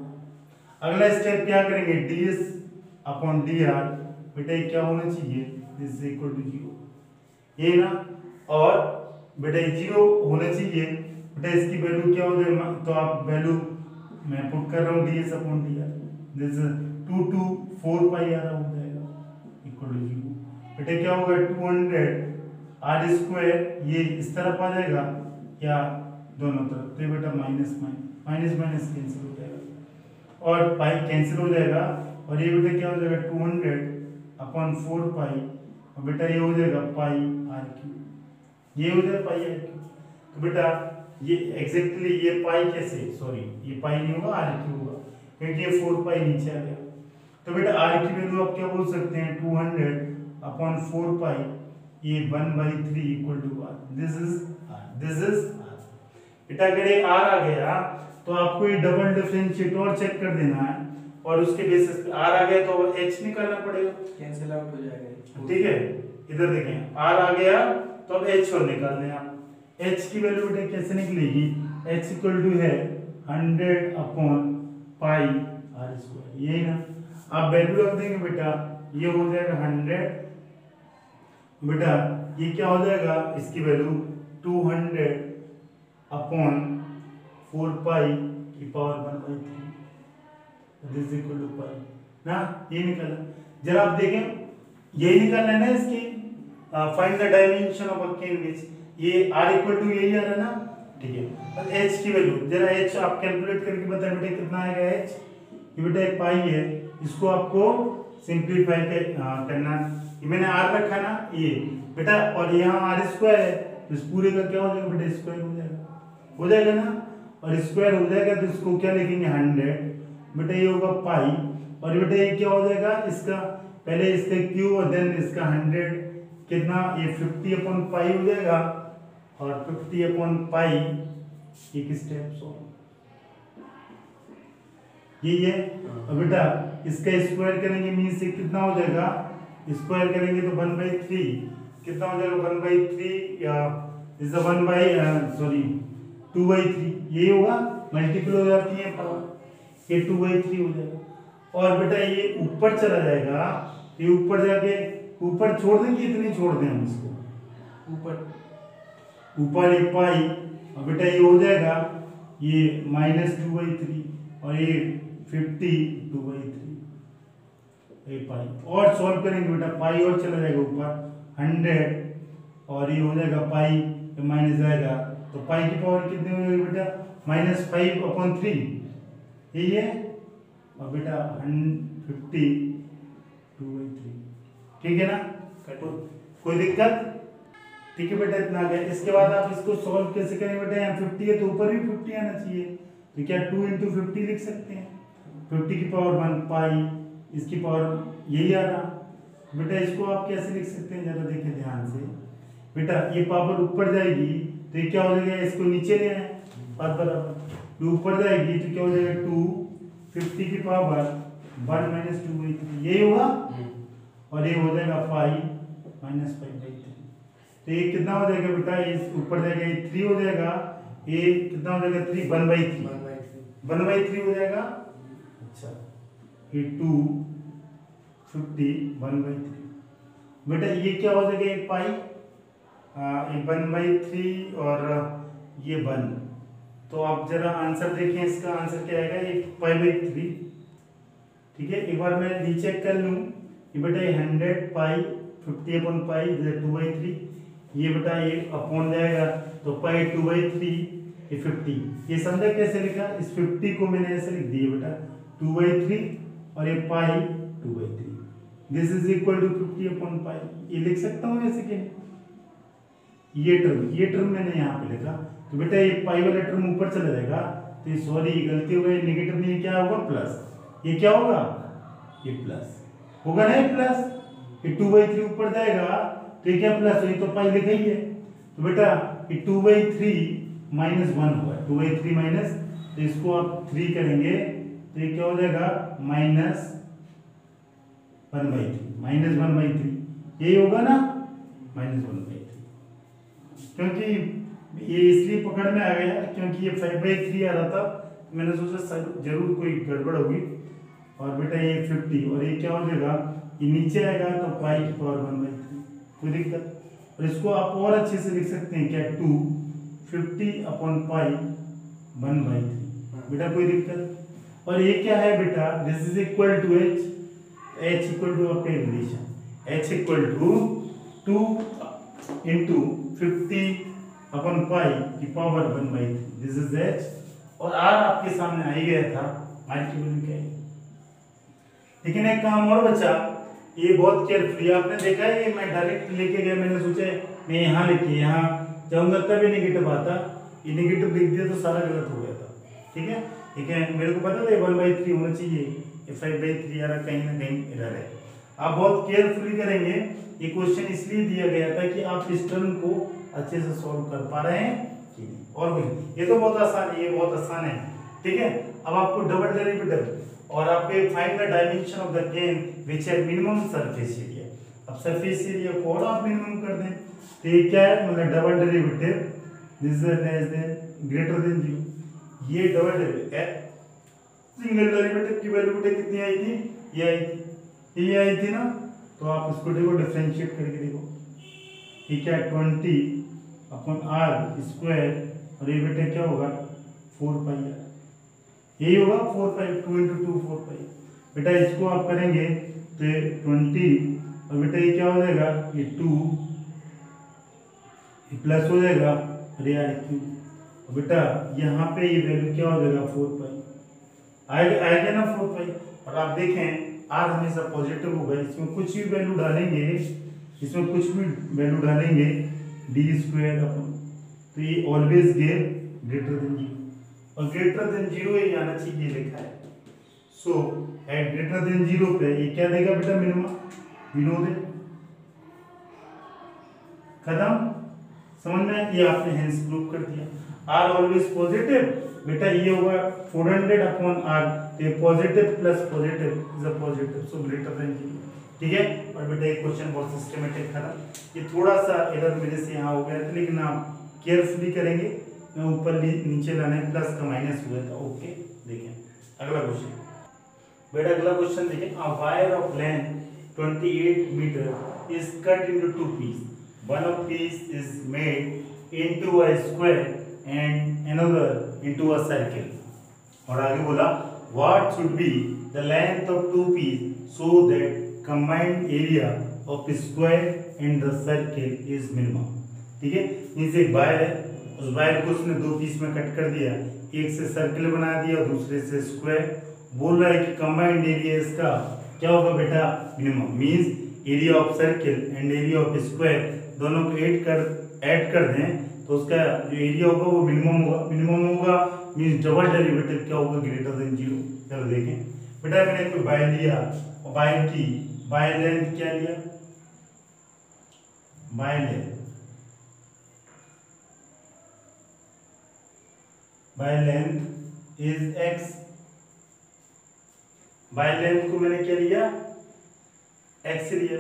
अगला स्टेप क्या करेंगे? D S upon D R बेटा ये क्या होना चाहिए? This is equal to zero ये ना, और बेटा ज़ीरो होना चाहिए। बेटा इसकी वैल्यू क्या हो जाएगा तो आप वैल्यू मैं पुट कर रहा हूँ D S upon D R this to two four pi R हो जाएगा। इक्वल टू ज़ीरो बेटा क्या होगा? टू हंड्रेड आर स्क्वायर ये इस तरफ़ आ जाएगा, या दोनों तरफ़? तो ये बेटा माइनस माइनस माइनस कैंसिल हो जाएगा। और पाई कैंसिल हो जाएगा, और ये बेटा क्या हो जाएगा? Two hundred upon four pi और बेटा ये हो जाएगा पाई आर क्यू। ये हो जाएगा पाई आर क्यू। तो बेटा ये एग्जैक्टली ये पाई कैसे? सॉरी ये पाई नहीं होगा, आर क्यू होगा। क्योंकि ये फोर पाई नीचे आ गया। तो बेटा आर की वैल्यू आप क्या बोल सकते हैं? Two hundred upon four pi, ये one by three equal to R this is R this is R बेटा अगर ये आर आ गया तो आपको ये डबल डिफरेंशिएट और चेक कर देना है। और उसके बेसिस पे आर आ गया तो एच निकालना पड़ेगा। कैंसिल आउट हो जाएगा ठीक है? इधर देखें आर आ गया तो अब एच और निकाल दें आप एच की वैल्यू बेटा कैसे निकलेगी एच इक्वल टू है hundred upon pi R square यही ना? आप वैल्यू रख देंगे बेटा ये हो जाएगा हंड्रेड बेटा ये क्या हो जाएगा? इसकी value two hundred upon four pi की power one by three this equal to pi ना? ये निकला जरा आप देखें यही निकालना है ना इसकी फाइंड द डायमेंशन ऑफ़ ये इक्वल टू यही आ रहा है ना? ठीक है। h की वैल्यू जरा आप कैलकुलेट करके कितना आएगा ये बेटा एक पाई है। इसको आपको सिंपलीफाई कर, करना ये मैंने रखा ना ये। बेटा और यहाँ r स्क्वायर है तो इस पूरे का क्या हो जाएगा बेटा स्क्वायर हो जाएगा। हो जाएगा ना? और स्क्वायर हो जाएगा तो इसको क्या लिखेंगे हंड्रेड बेटा ये होगा पाई। और बेटा ये क्या हो जाएगा? इसका पहले इसका क्यू और देन इसका हंड्रेड कितना? ये फिफ्टी अपॉन पाई हो जाएगा। और फिफ्टी अपॉन पाई एक स्टेप सो यही है और बेटा इसका स्क्वायर करेंगे मीन्स ये कितना हो जाएगा? स्क्वायर करेंगे तो वन बाई थ्री कितना हो जाएगा? वन बाई थ्री या one by sorry two by three यही होगा। मल्टीपल हो जाती है। पावर ये टू बाई थ्री हो जाएगा। और बेटा ये ऊपर चला जाएगा ये ऊपर जाके ऊपर छोड़ दें कि इतनी छोड़ दें हम इसको? ऊपर। ऊपर ये पाई और बेटा ये हो जाएगा ये माइनस टू बाई थ्री और ये फिफ्टी टू बाई थ्री ये पाई। और सॉल्व करेंगे बेटा पाई और चला जाएगा ऊपर हंड्रेड और ये हो जाएगा पाई माइनस जाएगा। तो पाई की पावर कितनी हो जाएगी बेटा? माइनस फाइव अपॉन थ्री यही है और बेटा फिफ्टी टू बाई थ्री ठीक है ना? को, कोई दिक्कत? ठीक है बेटा इतना गया। इसके बाद आप इसको सॉल्व कैसे करें बेटा? यहाँ फिफ्टी है तो ऊपर भी फिफ्टी आना चाहिए। तो क्या टू इंटू फिफ्टी लिख सकते हैं? फिफ्टी की पावर वन पाई इसकी पावर यही आ रहा। बेटा इसको आप कैसे लिख सकते हैं? जरा देखें ध्यान से। बेटा ये पावर ऊपर जाएगी तो ये क्या हो जाएगा? इसको नीचे ले आए। बात बराबर। ये ऊपर जाएगी तो क्या हो जाएगा? टू फिफ्टी की power one minus two by three यही होगा? और ये हो जाएगा five minus five by three तो ये कितना हो जाएगा बेटा? ये ऊपर जाएगा ये थ्री हो जाएगा. ये कितना हो जाएगा? Three one by three one by three one by three हो जाएगा? अच्छा। ये two fifty one by three बेटा ये क्या हो जाएगा? एक पाई आ, ये वन बाई थ्री और ये वन तो आप जरा आंसर देखें, इसका आंसर क्या आएगा? ये पाई बाई थ्री ठीक है? एक बार मैं रीचेक कर लूँ। ये बेटा ये hundred pi fifty upon pi two by three ये बेटा ये अपॉन जाएगा तो पाई टू बाई थ्री ये फिफ्टी ये समझा कैसे लिखा? इस फिफ्टी को मैंने ऐसे लिख दिया बेटा। टू बाई थ्री और ये pi two by three this is equal to fifty upon pi ये लिख सकता हूँ ऐसे कि ये टर्म ये टर्म मैंने यहाँ पे लिखा। तो बेटा ये पाई वाला टर्म ऊपर चला जाएगा तो सॉरी गलती हो गई नेगेटिव नहीं, क्या होगा? प्लस ये क्या होगा? ये प्लस होगा ना प्लस ये टू बाई थ्री ऊपर जाएगा तो ये क्या प्लस ये तो पाई लिखा ही है। तो बेटा, ये two by three minus one होगा। टू बाई थ्री माइनस तो इसको आप थ्री करेंगे तो ये क्या हो जाएगा? Minus one by three minus one by three यही होगा ना? माइनस वन बाई थ्री क्योंकि ये इसलिए पकड़ में आ गया क्योंकि ये फाइव बाई थ्री आ रहा था मैंने सोचा ज़रूर कोई गड़बड़ होगी। और बेटा ये फिफ्टी और ये क्या हो जाएगा? ये नीचे आएगा तो पाई की पावर वन बाई थ्री कोई दिक्कत? और इसको आप और अच्छे से लिख सकते हैं क्या? Two fifty upon pi one by three बेटा कोई दिक्कत? और ये क्या है बेटा? This is equal to h h equal to अपने relation h equal to two into fifty upon pi की power one by three this is h और आर आपके सामने आ ही गया था आर की वैल्यू लेकिन एक काम और बचा। ये बहुत केयरफुली आपने देखा है, ये मैं डायरेक्ट लेके गया। मैंने सोचा, मैं यहाँ लेके, यहाँ जाऊँगा, तभी नेगेटिव आता। ये नेगेटिव लिख दिया तो सारा गलत हो गया था। ठीक है? ठीक है? मेरे को पता था वन बाई थ्री होना चाहिए। ये फाइव बाई थ्री यार, कहीं ना कहीं एरर है। आप बहुत केयरफुली करेंगे। ये क्वेश्चन इसलिए दिया गया था कि आप इस टर्म को अच्छे से सॉल्व कर पा रहे हैं कि नहीं। और कुछ ये तो बहुत आसान है, ये बहुत आसान है। ठीक है? अब आपको डबल डेरिवेटिव और आपके find the dimension of the can which है मिनिमम सरफेस एरिया अब सरफेस एरिया को आप मिनिमम कर दें। तो ये क्या है? मतलब double derivative this is then greater than zero ये डबल डेरिवेटिव है। सिंगल डेरिवेटिव की वैल्यू बेटा कितनी आई थी? ये आई थी। ये आई थी ना? तो आप इसको देखो डिफरेंशिएट करके देखो। ठीक है? ट्वेंटी अपन आर स्क्वायर और ये बेटा क्या होगा? फोर पाई आर यही होगा four pi two into two four pi बेटा इसको आप करेंगे तो ट्वेंटी और बेटा ये क्या हो जाएगा? ये टू ये प्लस हो जाएगा ये आर क्यूब और बेटा यहाँ पे ये वैल्यू क्या हो जाएगा? फोर पाई आएगा आएगा ना फोर पाई और आप देखें आर हमेशा पॉजिटिव होगा। इसमें कुछ भी वैल्यू डालेंगे, इसमें कुछ भी वैल्यू डालेंगे डी स्क्वायर अपन तो ये always gave greater than zero और ग्रेटर देन ज़ीरो ये आना चाहिए लिखा है। So at greater than zero पे ये क्या देगा बेटा मिनिमम विनोद खत्म। समझ में ये आपने हेंस प्रूव कर दिया। आर ऑलवेज पॉजिटिव बेटा ये होगा 400 अपॉन आर ये positive plus positive is a positive so greater than zero ठीक है? और बेटा ये क्वेश्चन बहुत सिस्टमेटिक था ये थोड़ा सा एरर मेरे से यहाँ हो गया था, लेकिन आप केयरफुली करेंगे। मैं ऊपर नीचे लाने प्लस का माइनस हुआ था। ओके देखें। अगला क्वेश्चन बेटा अगला क्वेश्चन देखें। A wire of length 28 metre is cut into two piece one of piece is made into a square and another into a circle. और आगे बोला, what should be the length of two piece so that combined area of square and the circle is minimum. ठीक है? नीचे एक wire है। उस wire को उसने दो पीस में कट कर दिया। एक से सर्किल बना दिया दूसरे से स्क्वायर बोल रहा है कि कंबाइंड एरिया इसका क्या होगा बेटा? Minimum means area of circle and area of square दोनों को एड कर ऐड कर दें तो उसका जो एरिया होगा वो मिनिमम होगा। मिनिमम होगा मीन्स डबल डेरिवेटिव क्या होगा? ग्रेटर देन ज़ीरो चलो देखें। बेटा मैंने कोई बाय लिया और बाय की बाय लेंथ क्या लिया? By length by length is x by length को मैंने क्या लिया? एक्स लिया।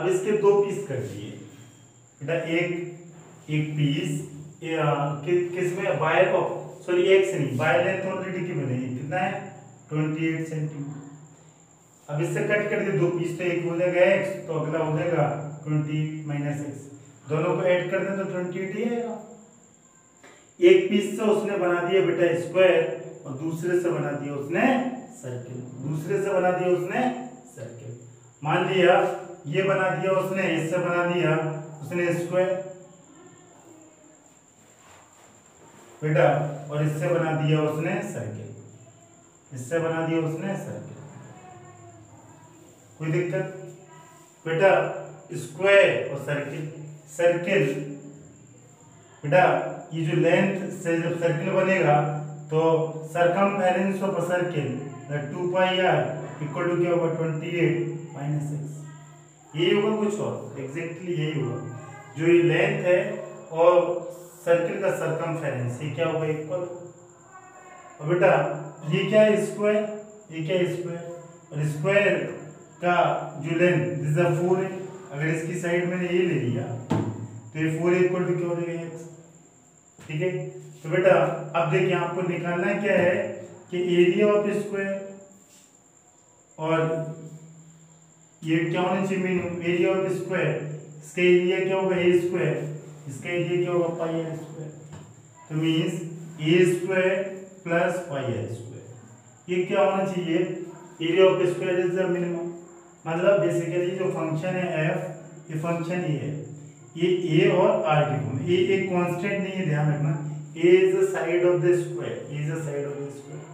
अब इसके दो पीस कर दिए। बेटा एक एक पीस कि, किसमें बाय सॉरी एक्स नहीं। बाय लेंथ ऑलरेडी की बने कितना है? 28 सेंटीमीटर अब इससे कट कर दिए दो पीस तो एक हो जाएगा एक्स तो अगला हो जाएगा 20 माइनस एक्स दोनों को ऐड कर दें तो 28 ही आएगा। एक पीस से उसने बना दिया बेटा स्क्वायर और दूसरे से बना दिया उसने सर्किल दूसरे से बना दिया उसने सर्किल मान लिया, ये बना दिया उसने, इससे बना दिया उसने स्क्वायर बेटा, और इससे बना दिया उसने सर्किल इससे बना दिया उसने सर्किल कोई दिक्कत? बेटा स्क्वायर और सर्किल सर्किल बेटा, ये जो लेंथ से जब सर्किल बनेगा तो circumference of a circle two pi r equal to क्या होगा? ट्वेंटी एट माइनस एक्स यही होगा कुछ और एग्जैक्टली यही होगा। जो ये लेंथ है और सर्किल का सरकमफेरेंस ये क्या होगा इक्वल और बेटा, ये क्या है स्क्वायर ये क्या है स्क्वायर और स्क्वायर का जो लेंथ दिस इज़ फोर है अगर इसकी साइड मैंने ये ले लिया तो ये फोर इक्वल टू क्या हो जाएगा एक्स ठीक है? तो बेटा, अब देखिए आपको निकालना क्या है कि एरिया ऑफ़ स्क्वायर और ये क्या होना चाहिए मिनिमम एरिया ऑफ़ स्क्वायर इसका एरिया क्या होगा ए स्क्वायर इसका एरिया क्या होगा पाई आर स्क्वायर तो means a square plus pi r square ये क्या होना चाहिए? Area of square is the minimum मतलब बेसिकली जो फ़ंक्शन है एफ़ ये फ़ंक्शन ये है। ये ए और आर के फॉर्म ए एक कांस्टेंट नहीं है, ध्यान रखना। A is the side of the square a is the side of the square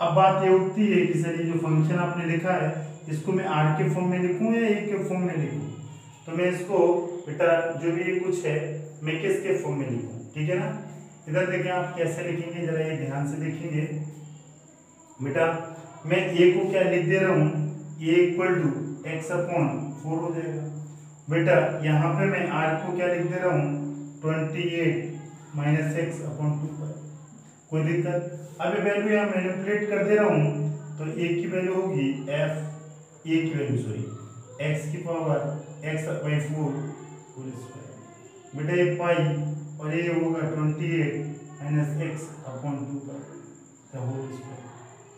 अब बात ये उठती है कि सर ये जो फ़ंक्शन आपने लिखा है, इसको मैं आर के फॉर्म में लिखूं या ए के फॉर्म में लिखूं? तो मैं इसको, बेटा, जो भी ये कुछ है, मैं किसके फॉर्म में लिखूं? ठीक है ना? इधर देखें आप कैसे लिखेंगे, जरा ये ध्यान से देखेंगे। बेटा, मैं ए को क्या लिख दे रहा हूँ? A equal to x upon four हो जाएगा। बेटा, यहाँ पे मैं आर को क्या लिख दे रहा हूँ? Twenty eight minus x upon two pi कोई दिक्कत? अब ये वैल्यू यहाँ मैनिपुलेट कर दे रहा हूँ तो ए की वैल्यू होगी एफ़ ए की वैल्यू सॉरी एक्स की power x by four whole square बेटा, ये पाई और ये होगा twenty eight minus x upon two pi whole square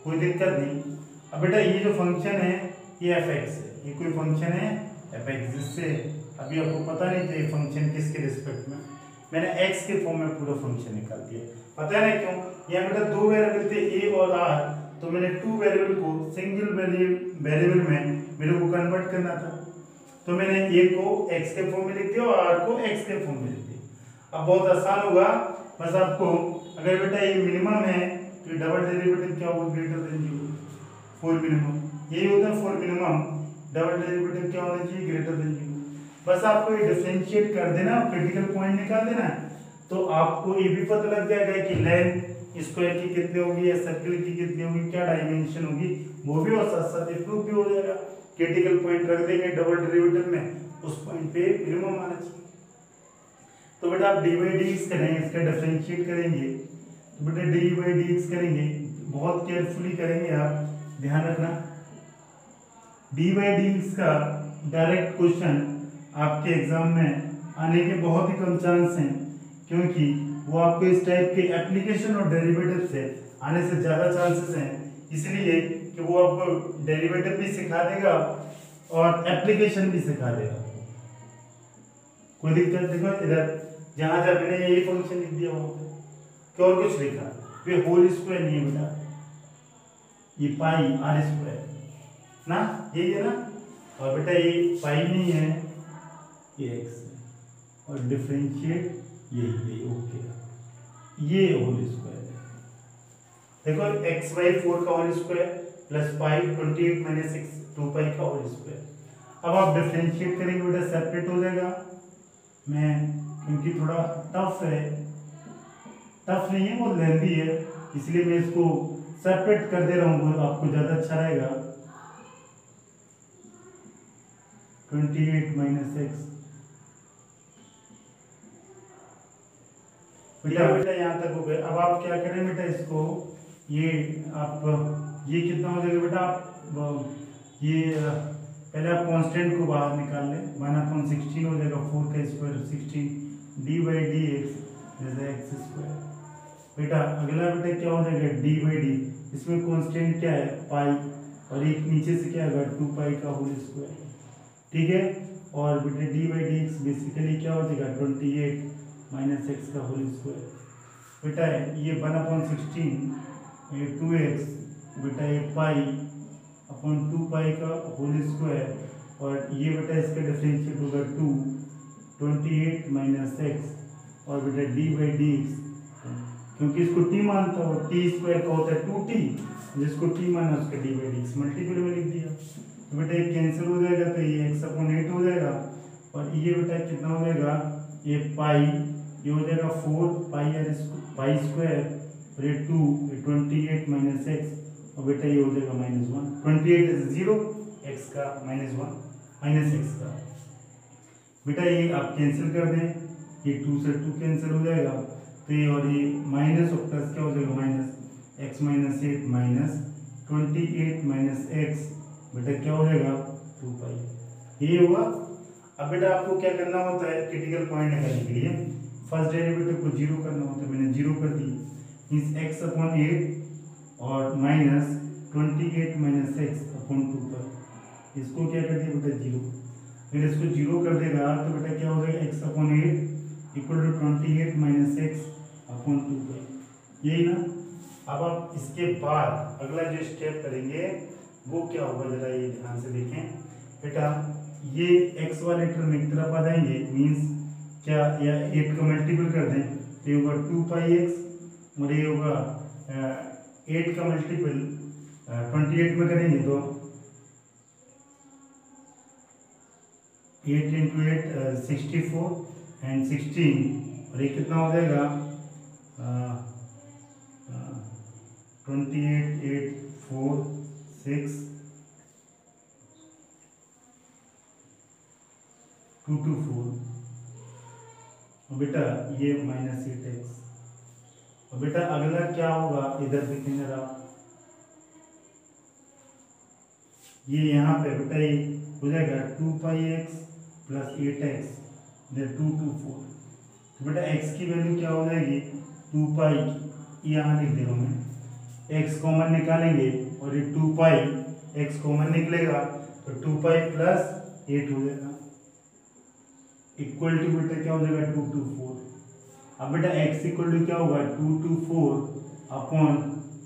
कोई दिक्कत नहीं। अब बेटा ये जो फ़ंक्शन है, ये एफ़ एक्स है। ये कोई फ़ंक्शन है? एफ़ एक्स जिससे अभी आपको पता नहीं था ये फ़ंक्शन किसके रिस्पेक्ट में। मैंने एक्स के फॉर्म में पूरा फ़ंक्शन निकाल दिया। पता है ना क्यों? यहाँ बेटा दो वेरिएबल थे ए और आर तो मैंने टू वेरिएबल को सिंगल वेरिएबल में मेरे को कन्वर्ट करना था। तो मैंने ए को एक्स के फॉर्म में लिख दिया और आर को एक्स के फॉर्म में लिख दिया। अब बहुत आसान होगा। बस आपको, अगर बेटा ये मिनिमम है तो डबल डेरिवेटिव क्या होगा? Greater than zero for minimum यही होता है फोर मिनिमम डबल डेरिवेटिव क्या होना चाहिए ग्रेटर देन ज़ीरो बस आपको ये डिफरेंशिएट कर देना क्रिटिकल पॉइंट निकाल देना। तो आपको ये भी पता लग जाएगा कि लेंथ स्क्वायर की कितनी होगी, या सर्कल की कितनी होगी, क्या डायमेंशन होगी, वो भी और साथ साथ प्रूफ भी हो जाएगा। क्रिटिकल पॉइंट रख देंगे डबल डेरिवेटिव में, उस पॉइंट पे मिनिमम आना चाहिए। तो बेटा आप डी बाई डी करेंगे, इसका डिफरेंशिएट करेंगे। तो बेटा डी बाई डी करेंगे, बहुत केयरफुली करेंगे आप। ध्यान रखना। डी बाई डी का डायरेक्ट क्वेश्चन आपके एग्ज़ाम में आने के बहुत ही कम चांस हैं, क्योंकि वो आपको इस टाइप के एप्लीकेशन और डेरिवेटिव से आने से ज़्यादा चांसेस हैं। इसलिए कि वो आपको डेरिवेटिव भी सिखा देगा और एप्लीकेशन भी सिखा देगा। कोई दिक्कत? देखो, इधर जहाँ जहाँ मैंने यही फ़ंक्शन लिख दिया वहाँ पे। कि और कुछ लिखा। ये होल स्क्वायर नहीं बेटा। ये पाई आर स्क्वायर ना यही है ना और बेटा ये पाई नहीं है ये एक्स है और डिफरेंशिएट यही यही ओके ये होल स्क्वायर है देखो एक्स बाई फोर का whole square plus pi twenty eight minus six two pi का होल स्क्वायर अब आप डिफरेंशिएट करेंगे, बेटा सेपरेट हो जाएगा। मैं, क्योंकि थोड़ा टफ है। टफ नहीं है वो लेंदी है। इसलिए मैं इसको सेपरेट कर दे रहा हूँ आपको ज़्यादा अच्छा रहेगा। ट्वेंटी एट माइनस एक्स बेटा बेटा, यहाँ तक हो गए। अब आप क्या करें बेटा इसको? ये आप, ये कितना हो जाएगा बेटा? आप ये, पहले आप कांस्टेंट को बाहर निकाल लें। वन अपॉन सिक्सटीन हो जाएगा फोर का square sixteen d by d x x square बेटा, अगला बेटा क्या हो जाएगा? डी बाई डी इसमें कॉन्स्टेंट क्या है? पाई और एक नीचे से क्या होगा? टू पाई का होल स्क्वायर ठीक है? और बेटा d by d x basically क्या हो जाएगा? ट्वेंटी एट माइनस एक्स का होल स्क्वायर बेटा, ये one upon sixteen two x बेटा, ये पाई अपॉन टू पाई का होल स्क्वायर और ये बेटा, इसका डिफरेंशिएट होगा two twenty eight minus x और बेटा डी बाई डी एक्स क्योंकि इसको टी मानता हो टी स्क्वायर का होता है टू टी जिसको टी माना उसका d by d x multiple में लिख दिया। तो बेटा ये कैंसिल हो जाएगा तो ये एक्स अपॉन एट हो जाएगा, और ये बेटा कितना हो जाएगा? ये पाई ये हो जाएगा four pi r pi square और ये टू ये ट्वेंटी एट माइनस एक्स और बेटा ये हो जाएगा minus one twenty eight is zero x का माइनस वन माइनस एक्स का। बेटा ये आप कैंसिल कर दें, ये टू से टू कैंसिल हो जाएगा। तो ये और ये माइनस और प्लस क्या हो जाएगा minus x minus eight minus twenty eight minus x बेटा क्या हो जाएगा? टू पाई ये होगा अब बेटा आपको क्या करना होता है? क्रिटिकल पॉइंट निकालने के लिए फ़र्स्ट डेरिवेटिव को ज़ीरो करना होता है। मैंने ज़ीरो कर दी। मीन्स एक्स अपॉन एट और minus twenty eight minus x upon two पर इसको क्या कर दिया बेटा? ज़ीरो फिर इसको ज़ीरो कर देगा तो बेटा क्या हो जाएगा? X upon eight equal to twenty eight minus x upon two पर यही ना? अब आप इसके बाद अगला जो स्टेप करेंगे, वो क्या होगा जरा ये ध्यान से देखें। बेटा, ये एक्स वाले टर्म एक तरफ़ आ जाएँगे मीन्स क्या या एट का मल्टीपल कर दें तो ये होगा टू पाई एक्स और ये होगा एट का मल्टीपल ट्वेंटी एट में करेंगे तो eight into eight sixty four and sixteen और ये कितना हो जाएगा? Twenty eight eight four six two two four बेटा ये माइनस एट एक्स और बेटा अगला क्या होगा? इधर देखेंगे आप ये यहाँ पे बेटा ये हो जाएगा two pi x plus eight x two two four बेटा एक्स की वैल्यू क्या हो जाएगी? टू पाई यहाँ लिख दे रहा हूँ मैं एक्स कॉमन निकालेंगे और ये टू पाई एक्स कॉमन निकलेगा तो टू पाई प्लस एट हो जाएगा। इक्वल टू बेटा क्या हो जाएगा? टू टू फोर अब बेटा एक्स इक्वल टू क्या होगा? Two two four upon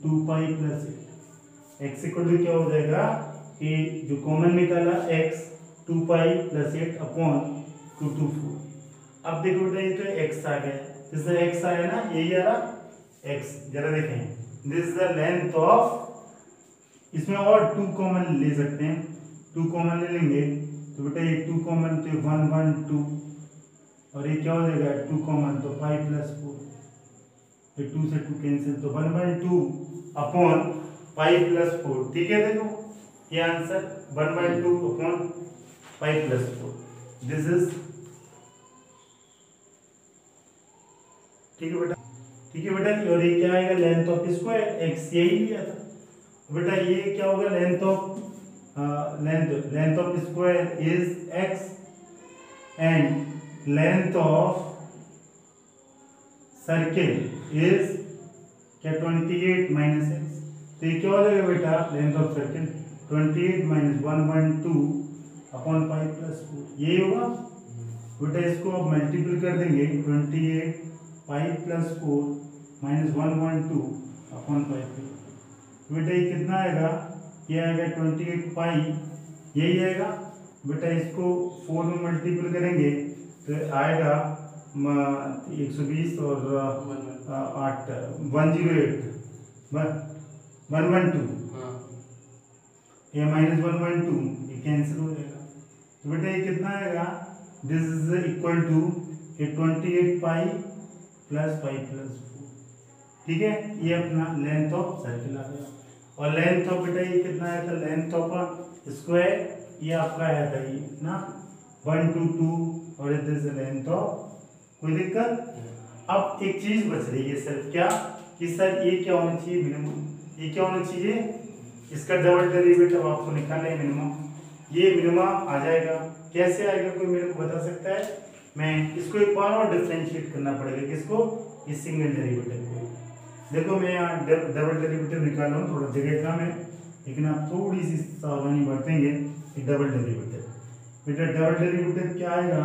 two pi plus eight x equal to क्या हो जाएगा? कि जो कॉमन निकाला x two pi plus eight upon two two four अब देखो बेटा, ये तो एक्स आ गया। जैसे एक्स आया ना यही आ एक्स जरा देखें। दिस द लेंथ ऑफ़ इसमें और टू कॉमन ले सकते हैं। टू कॉमन ले लेंगे। तो बेटा ये टू कॉमन तो वन वन टू और ये क्या हो जाएगा? टू कॉमन तो फाइव प्लस फोर ये टू से टू कैंसिल तो one one two upon five plus four ठीक है देखो? ये answer one one two upon five plus four this is ठीक है बेटा? ठीक है बेटा और ये क्या आएगा? लेंथ ऑफ़ स्क्वायर एक्स यही लिया था। बेटा ये क्या होगा? Length of length length of square is x and length of circle is क्या? 28 माइनस एक्स तो ये क्या हो जाएगा बेटा? Length of circle 28 minus one one two upon five plus four यही होगा? बेटा इसको आप मल्टीपल कर देंगे। 28 five plus four minus one one two upon five बेटा ये कितना आएगा? ये आएगा ट्वेंटी एट पाई यही आएगा? बेटा इसको फोर में मल्टीपल करेंगे तो आएगा एक सौ बीस और आठ one zero eight. One one two. हाँ। ये माइनस वन वन टू ये कैंसिल हो जाएगा. तो बेटा ये कितना आएगा? दिस इज़ इक्वल टू ये twenty eight pi plus five plus four ठीक है? ये अपना लेंथ ऑफ़ सर्किल आ गया। और लेंथ ऑफ़ बेटा ये कितना आया था लेंथ ऑफ़ स्क्वायर ये आपका आया था ये ना? वन टू टू और दिस लेंथ ऑफ़ कोई दिक्कत? अब एक चीज़ बच रही है सर क्या? कि सर ये क्या होना चाहिए मिनिमम ये क्या होना चाहिए? इसका डबल डेरिवेटिव आपको निकालना है मिनिमम ये मिनिमम आ जाएगा। कैसे आएगा? कोई मेरे को बता सकता है? मैं इसको एक बार और डिफ्रेंशिएट करना पड़ेगा किसको इस सिंगल डेरिवेटिव को। देखो मैं यहाँ डबल डेरिवेटिव निकाल रहा हूँ, थोड़ा जगह कम है, लेकिन आप थोड़ी सी सावधानी बरतेंगे कि डबल डेरिवेटिव बेटा डबल डेरिवेटिव क्या आएगा?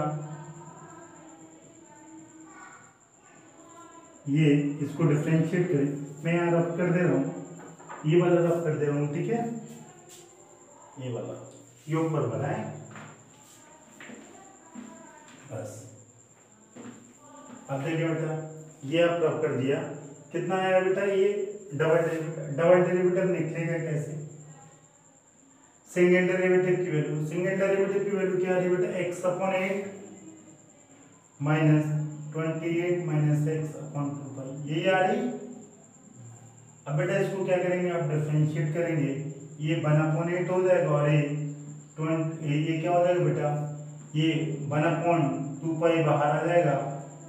ये इसको डिफ्रेंशिएट करें। मैं यहाँ रफ कर दे रहा हूँ। ये वाला रफ कर दे रहा हूँ, ठीक है? ये वाला। ये ऊपर वाला है। बस। अब देखिए बेटा, ये आप रफ कर दिया। कितना आया बेटा ये? डबल डेरिवेटिव डबल डेरिवेटिव निकलेगा कैसे? सिंगल डेरिवेटिव की वैल्यू सिंगल डेरिवेटिव की वैल्यू क्या आ है बेटा? X upon eight minus twenty eight minus x upon two pi यही आ रही? अब बेटा इसको क्या करेंगे आप? डिफ्रेंशिएट करेंगे। ये वन अपॉन एट हो जाएगा और ये ट्वेंटी ये क्या हो जाएगा बेटा? ये वन अपॉन टू पाई बाहर आ जाएगा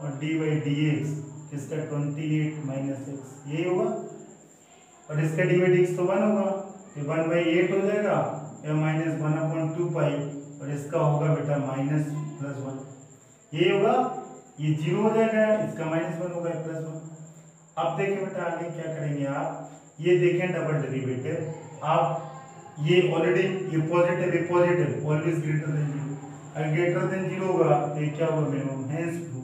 और डी बाई डी एक्स, इसका ट्वेंटी एट माइनस एक्स यही होगा। और इसका डी बाई डी एक्स तो वन होगा ये वन बाई एट हो जाएगा या minus one upon two pi, और इसका होगा बेटा माइनस प्लस वन ये होगा, ये ज़ीरो हो जाएगा, इसका माइनस वन होगा प्लस वन अब देखिए बेटा आगे क्या करेंगे आप, ये देखें डबल डेरिवेटिव आप, ये ऑलरेडी ये पॉजिटिव ये पॉजिटिव ऑलवेज ग्रेटर ज़ीरो अगर ग्रेटर देन ज़ीरो होगा तो ये क्या बोल रहे हो? हैंस टू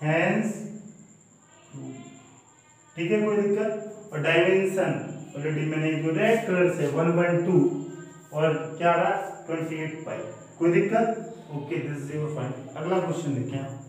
हैंस टू ठीक है, कोई दिक्कत? और डायमेंशन ऑलरेडी मैंने जो रेड कलर से वन वन टू और क्या रहा? ट्वेंटी एट पाई कोई दिक्कत? Okay this is your fine अगला क्वेश्चन देखें